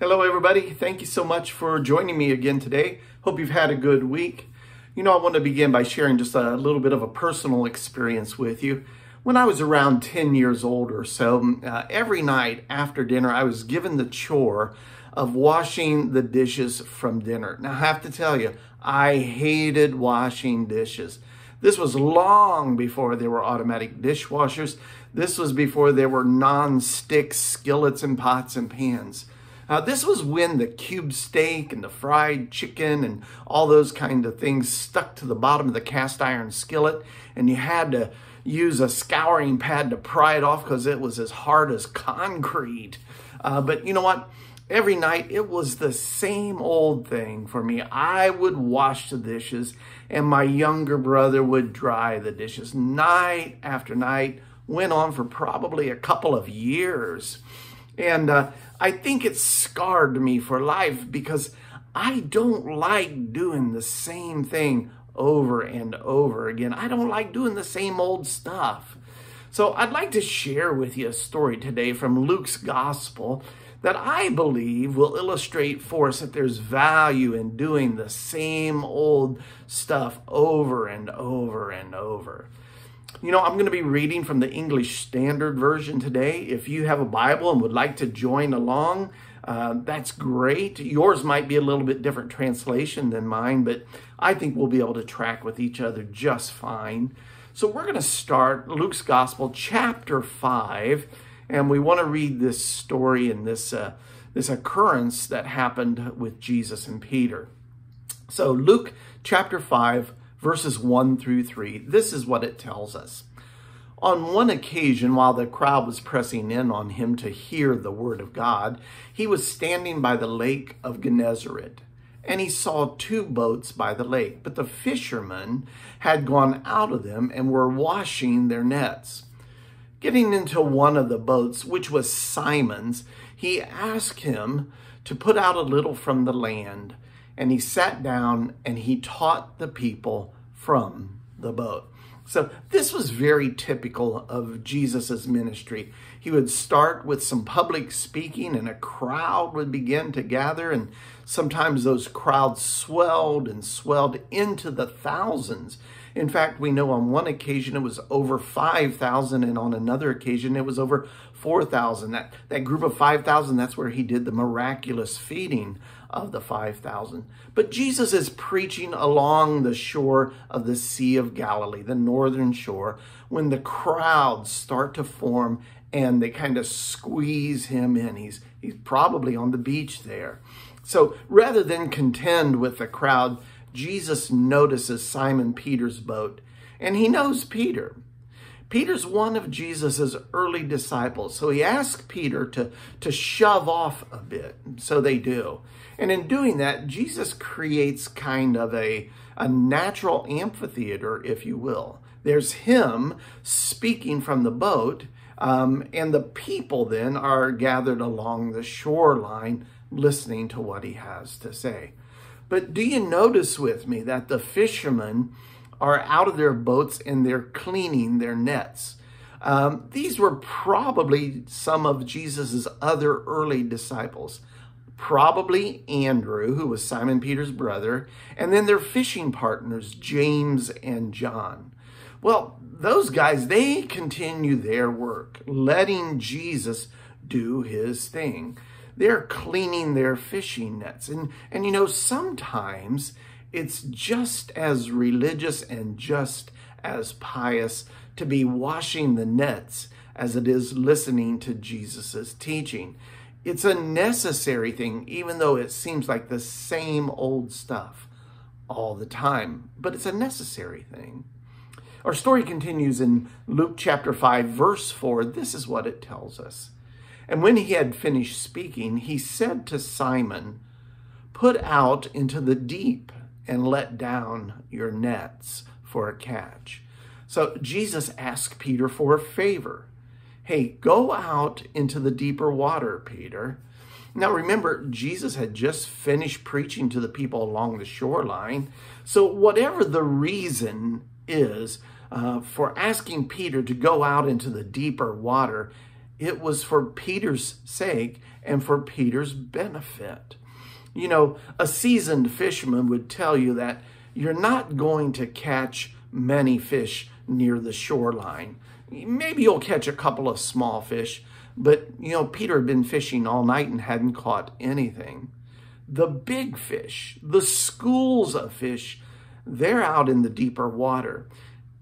Hello, everybody. Thank you so much for joining me again today. Hope you've had a good week. You know, I want to begin by sharing just a little bit of a personal experience with you. When I was around 10 years old or so, uh, every night after dinner, I was given the chore of washing the dishes from dinner. Now, I have to tell you, I hated washing dishes. This was long before there were automatic dishwashers. This was before there were non-stick skillets and pots and pans. Uh, this was when the cube steak and the fried chicken and all those kind of things stuck to the bottom of the cast iron skillet, and you had to use a scouring pad to pry it off because it was as hard as concrete. Uh, but you know what? Every night it was the same old thing for me. I would wash the dishes and my younger brother would dry the dishes night after night. Went on for probably a couple of years. And uh, I think it scarred me for life because I don't like doing the same thing over and over again. I don't like doing the same old stuff. So I'd like to share with you a story today from Luke's gospel that I believe will illustrate for us that there's value in doing the same old stuff over and over and over. You know, I'm going to be reading from the English Standard Version today. If you have a Bible and would like to join along, uh, that's great. Yours might be a little bit different translation than mine, but I think we'll be able to track with each other just fine. So we're going to start Luke's Gospel, chapter 5, and we want to read this story and this, uh, this occurrence that happened with Jesus and Peter. So Luke chapter 5, verses 1 through 3. This is what it tells us. On one occasion, while the crowd was pressing in on him to hear the word of God, he was standing by the lake of Gennesaret, and he saw two boats by the lake, but the fishermen had gone out of them and were washing their nets. Getting into one of the boats, which was Simon's, he asked him to put out a little from the land and he sat down and he taught the people from the boat. So this was very typical of Jesus's ministry. He would start with some public speaking and a crowd would begin to gather and sometimes those crowds swelled and swelled into the thousands. In fact, we know on one occasion it was over 5,000 and on another occasion it was over 4,000. That, that group of 5,000, that's where he did the miraculous feeding of the 5,000. But Jesus is preaching along the shore of the Sea of Galilee, the northern shore, when the crowds start to form and they kind of squeeze him in. He's, he's probably on the beach there. So rather than contend with the crowd, Jesus notices Simon Peter's boat, and he knows Peter. Peter's one of Jesus's early disciples, so he asks Peter to, to shove off a bit. So they do. And in doing that, Jesus creates kind of a, a natural amphitheater, if you will. There's him speaking from the boat, um, and the people then are gathered along the shoreline listening to what he has to say. But do you notice with me that the fishermen are out of their boats and they're cleaning their nets? Um, these were probably some of Jesus's other early disciples. Probably Andrew, who was Simon Peter's brother, and then their fishing partners, James and John. Well, those guys, they continue their work, letting Jesus do his thing they're cleaning their fishing nets. And, and you know, sometimes it's just as religious and just as pious to be washing the nets as it is listening to Jesus's teaching. It's a necessary thing, even though it seems like the same old stuff all the time, but it's a necessary thing. Our story continues in Luke chapter 5, verse 4. This is what it tells us. And when he had finished speaking, he said to Simon, Put out into the deep and let down your nets for a catch. So Jesus asked Peter for a favor. Hey, go out into the deeper water, Peter. Now remember, Jesus had just finished preaching to the people along the shoreline. So whatever the reason is uh, for asking Peter to go out into the deeper water, it was for Peter's sake and for Peter's benefit. You know, a seasoned fisherman would tell you that you're not going to catch many fish near the shoreline. Maybe you'll catch a couple of small fish, but you know, Peter had been fishing all night and hadn't caught anything. The big fish, the schools of fish, they're out in the deeper water.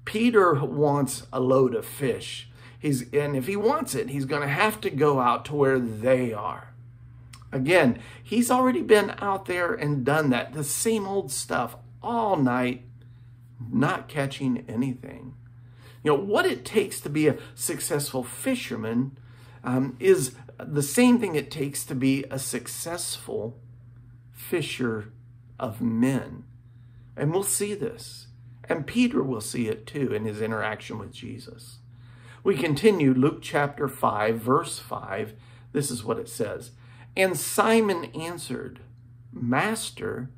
Peter wants a load of fish. He's, and if he wants it, he's going to have to go out to where they are. Again, he's already been out there and done that, the same old stuff all night, not catching anything. You know, what it takes to be a successful fisherman um, is the same thing it takes to be a successful fisher of men. And we'll see this. And Peter will see it too in his interaction with Jesus. We continue Luke chapter 5, verse 5. This is what it says. And Simon answered, Master,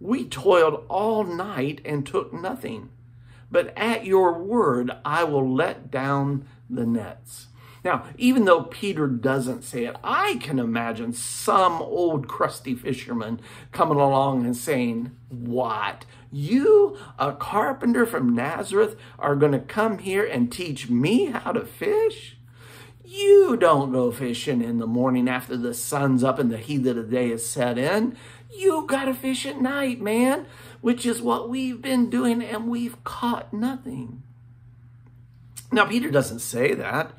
we toiled all night and took nothing, but at your word I will let down the nets. Now, even though Peter doesn't say it, I can imagine some old crusty fisherman coming along and saying, What? You, a carpenter from Nazareth, are going to come here and teach me how to fish? You don't go fishing in the morning after the sun's up and the heat of the day is set in. You got to fish at night, man, which is what we've been doing, and we've caught nothing. Now, Peter doesn't say that.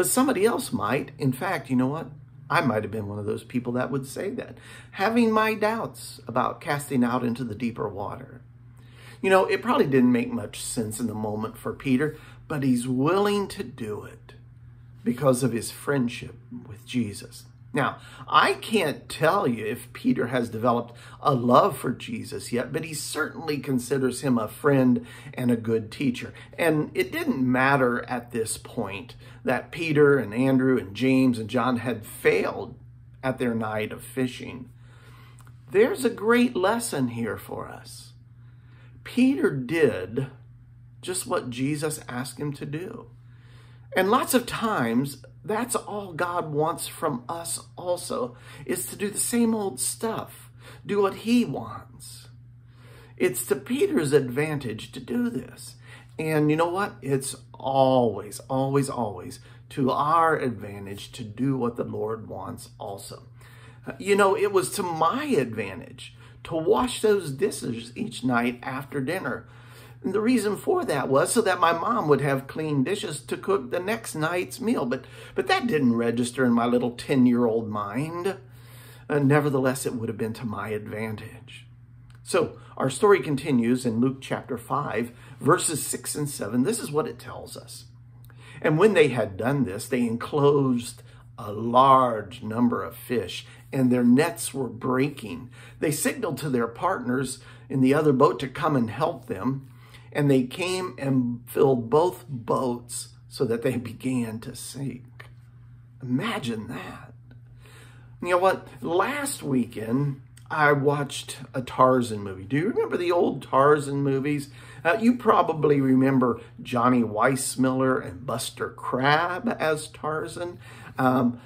But somebody else might. In fact, you know what? I might have been one of those people that would say that, having my doubts about casting out into the deeper water. You know, it probably didn't make much sense in the moment for Peter, but he's willing to do it because of his friendship with Jesus. Now, I can't tell you if Peter has developed a love for Jesus yet, but he certainly considers him a friend and a good teacher. And it didn't matter at this point that Peter and Andrew and James and John had failed at their night of fishing. There's a great lesson here for us. Peter did just what Jesus asked him to do. And lots of times, that's all God wants from us also, is to do the same old stuff, do what he wants. It's to Peter's advantage to do this. And you know what? It's always, always, always to our advantage to do what the Lord wants also. You know, it was to my advantage to wash those dishes each night after dinner and the reason for that was so that my mom would have clean dishes to cook the next night's meal. But, but that didn't register in my little 10 year old mind. Uh, nevertheless, it would have been to my advantage. So our story continues in Luke chapter 5, verses 6 and 7. This is what it tells us. And when they had done this, they enclosed a large number of fish, and their nets were breaking. They signaled to their partners in the other boat to come and help them and they came and filled both boats so that they began to sink. Imagine that. You know what? Last weekend, I watched a Tarzan movie. Do you remember the old Tarzan movies? Uh, you probably remember Johnny Weissmuller and Buster Crabbe as Tarzan. Um,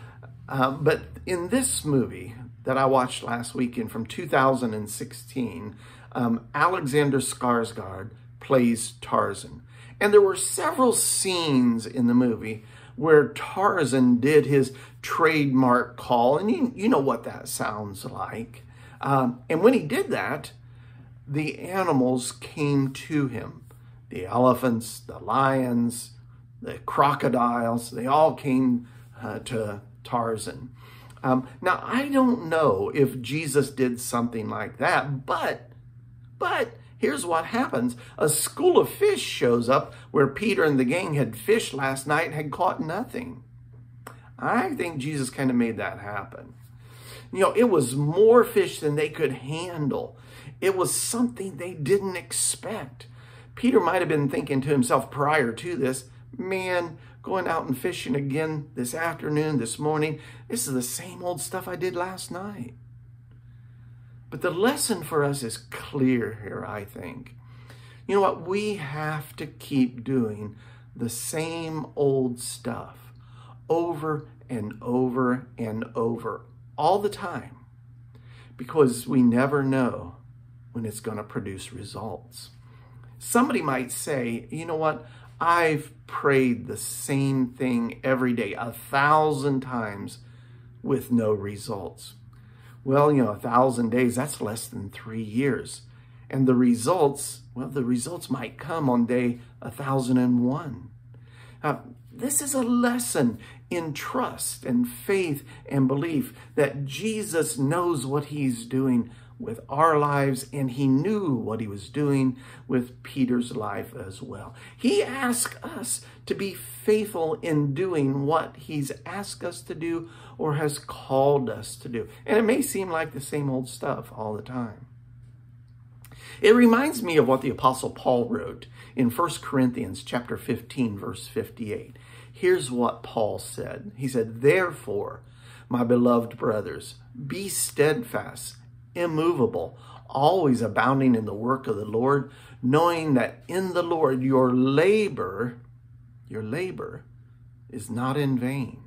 uh, but in this movie that I watched last weekend from 2016, um, Alexander Skarsgård plays Tarzan. And there were several scenes in the movie where Tarzan did his trademark call, and you, you know what that sounds like. Um, and when he did that, the animals came to him. The elephants, the lions, the crocodiles, they all came uh, to Tarzan. Um, now, I don't know if Jesus did something like that, but, but Here's what happens. A school of fish shows up where Peter and the gang had fished last night and had caught nothing. I think Jesus kind of made that happen. You know, it was more fish than they could handle. It was something they didn't expect. Peter might have been thinking to himself prior to this, man, going out and fishing again this afternoon, this morning, this is the same old stuff I did last night. But the lesson for us is clear here, I think. You know what? We have to keep doing the same old stuff over and over and over all the time because we never know when it's going to produce results. Somebody might say, you know what? I've prayed the same thing every day, a thousand times with no results. Well, you know, a thousand days, that's less than three years. And the results, well, the results might come on day 1001. Uh, this is a lesson in trust and faith and belief that Jesus knows what he's doing with our lives, and he knew what he was doing with Peter's life as well. He asked us to be faithful in doing what he's asked us to do or has called us to do. And it may seem like the same old stuff all the time. It reminds me of what the apostle Paul wrote in 1 Corinthians chapter 15 verse 58. Here's what Paul said. He said, "Therefore, my beloved brothers, be steadfast, immovable, always abounding in the work of the Lord, knowing that in the Lord your labor, your labor is not in vain."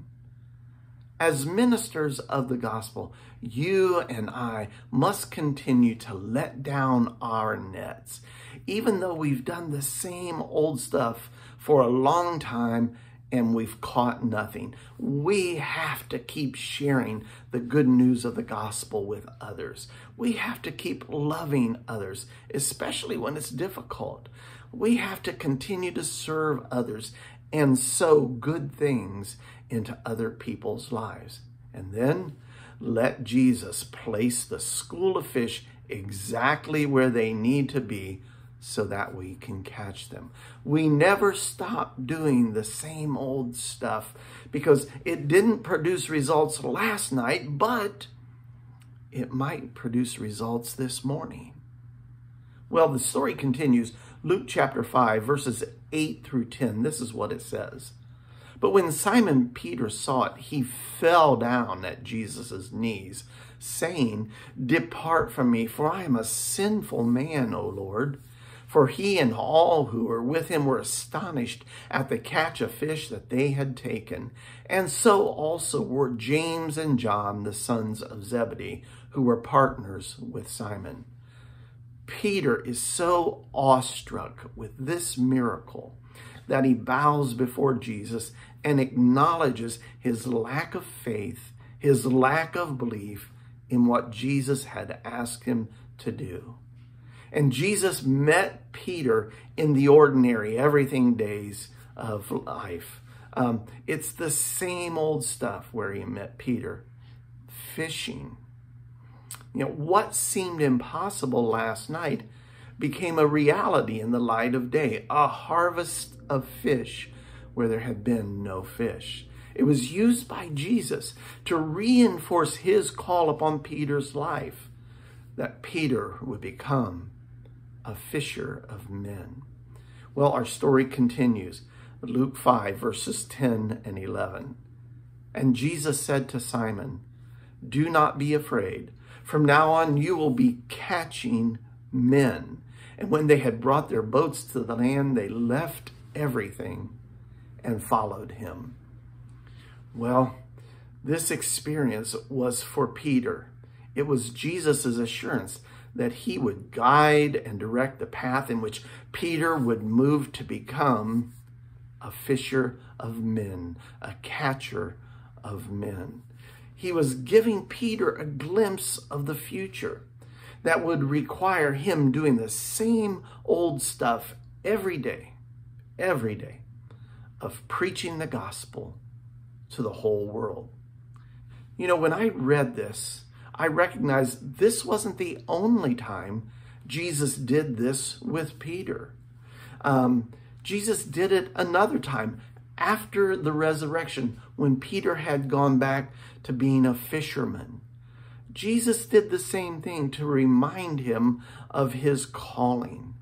As ministers of the gospel, you and I must continue to let down our nets. Even though we've done the same old stuff for a long time and we've caught nothing, we have to keep sharing the good news of the gospel with others. We have to keep loving others, especially when it's difficult. We have to continue to serve others and sow good things into other people's lives. And then let Jesus place the school of fish exactly where they need to be so that we can catch them. We never stop doing the same old stuff because it didn't produce results last night, but it might produce results this morning. Well, the story continues. Luke chapter 5, verses 8 through 10. This is what it says. But when Simon Peter saw it, he fell down at Jesus' knees, saying, Depart from me, for I am a sinful man, O Lord. For he and all who were with him were astonished at the catch of fish that they had taken. And so also were James and John, the sons of Zebedee, who were partners with Simon. Peter is so awestruck with this miracle that he bows before Jesus and acknowledges his lack of faith, his lack of belief in what Jesus had asked him to do. And Jesus met Peter in the ordinary, everything days of life. Um, it's the same old stuff where he met Peter fishing. You know, what seemed impossible last night became a reality in the light of day, a harvest of fish where there had been no fish. It was used by Jesus to reinforce his call upon Peter's life that Peter would become a fisher of men. Well, our story continues. Luke 5, verses 10 and 11. And Jesus said to Simon, Do not be afraid. From now on, you will be catching men. And when they had brought their boats to the land, they left everything and followed him. Well, this experience was for Peter. It was Jesus' assurance that he would guide and direct the path in which Peter would move to become a fisher of men, a catcher of men. He was giving Peter a glimpse of the future that would require him doing the same old stuff every day, every day, of preaching the gospel to the whole world. You know, when I read this, I recognize this wasn't the only time Jesus did this with Peter. Um, Jesus did it another time after the resurrection when Peter had gone back to being a fisherman. Jesus did the same thing to remind him of his calling.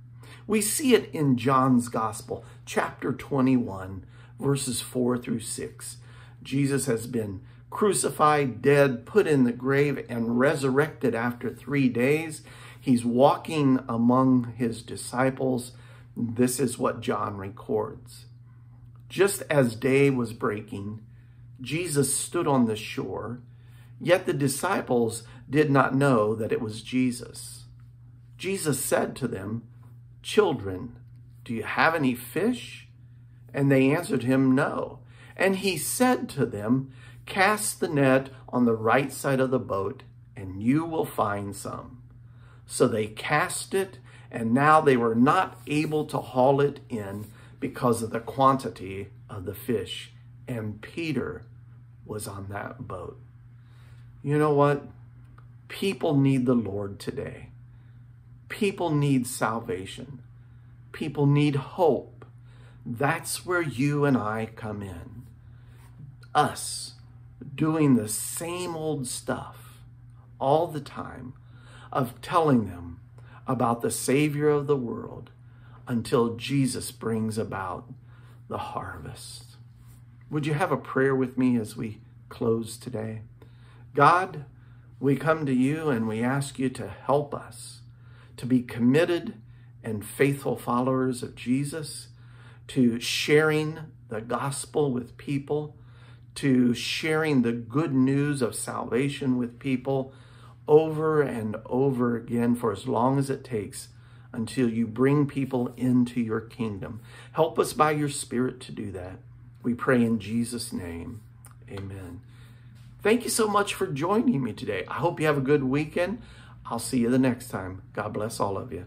We see it in John's Gospel, chapter 21, verses 4 through 6. Jesus has been crucified, dead, put in the grave, and resurrected after three days. He's walking among his disciples. This is what John records. Just as day was breaking, Jesus stood on the shore Yet the disciples did not know that it was Jesus. Jesus said to them, Children, do you have any fish? And they answered him, No. And he said to them, Cast the net on the right side of the boat, and you will find some. So they cast it, and now they were not able to haul it in because of the quantity of the fish. And Peter was on that boat. You know what? People need the Lord today. People need salvation. People need hope. That's where you and I come in. Us doing the same old stuff all the time of telling them about the Savior of the world until Jesus brings about the harvest. Would you have a prayer with me as we close today? God, we come to you and we ask you to help us to be committed and faithful followers of Jesus, to sharing the gospel with people, to sharing the good news of salvation with people over and over again for as long as it takes until you bring people into your kingdom. Help us by your Spirit to do that. We pray in Jesus' name. Amen. Thank you so much for joining me today. I hope you have a good weekend. I'll see you the next time. God bless all of you.